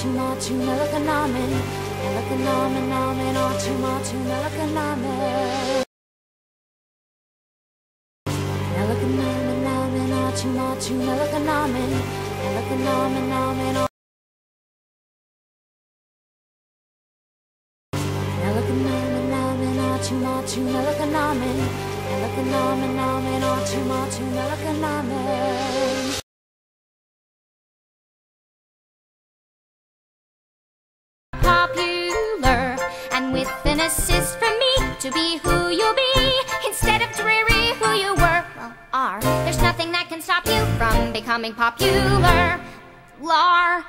tu nalakaname Nalakaname name Atu matu nalakaname Nalakaname name Atu matu nalakaname Nalakaname name Nalakaname name Atu matu nalakaname Nalakaname an assist from me to be who you'll be. Instead of dreary who you were well are. There's nothing that can stop you from becoming popular. Lar